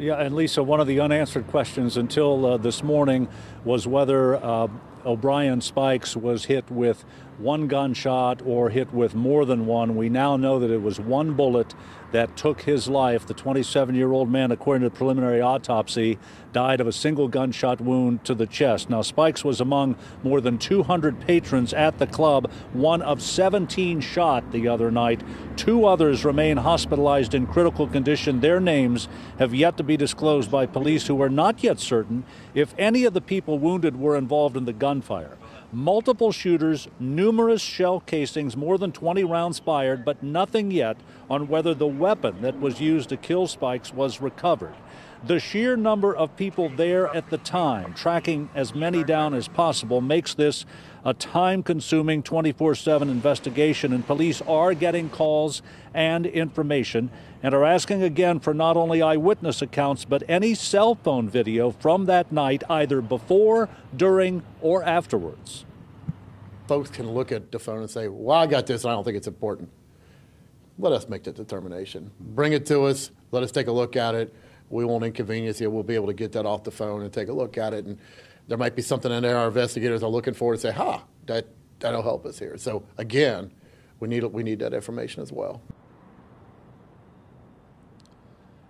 Yeah, and Lisa, one of the unanswered questions until uh, this morning was whether uh, O'Bryan Spikes was hit with one gunshot or hit with more than one. We now know that it was one bullet that took his life. The 27 year old man, according to the preliminary autopsy, died of a single gunshot wound to the chest. Now, Spikes was among more than 200 patrons at the club, one of 17 shot the other night. Two others remain hospitalized in critical condition. Their names have yet to be disclosed by police, who are not yet certain if any of the people wounded were involved in the gunfire. Multiple shooters, numerous shell casings, more than 20 rounds fired, but nothing yet on whether the weapon that was used to kill Spikes was recovered. The sheer number of people there at the time, tracking as many down as possible, makes this a time consuming 24 7 investigation, and police are getting calls and information and are asking again for not only eyewitness accounts, but any cell phone video from that night, either before, during, or afterwards. Folks can look at the phone and say, Well, I got this, and I don't think it's important. Let us make that determination. Bring it to us, let us take a look at it we won't inconvenience you. We'll be able to get that off the phone and take a look at it. And there might be something in there our investigators are looking for to say, ha, that, that'll help us here. So again, we need, we need that information as well.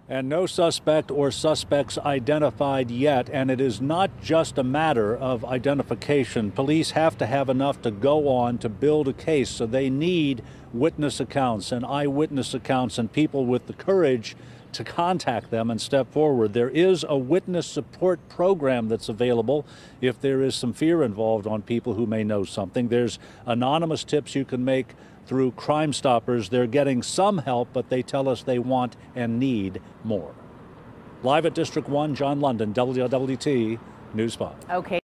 And no suspect or suspects identified yet. And it is not just a matter of identification. Police have to have enough to go on to build a case. So they need witness accounts and eyewitness accounts and people with the courage to contact them and step forward. There is a witness support program that's available if there is some fear involved on people who may know something. There's anonymous tips you can make through Crime Stoppers. They're getting some help, but they tell us they want and need more. Live at District 1, John London, WLWT News 5. Okay.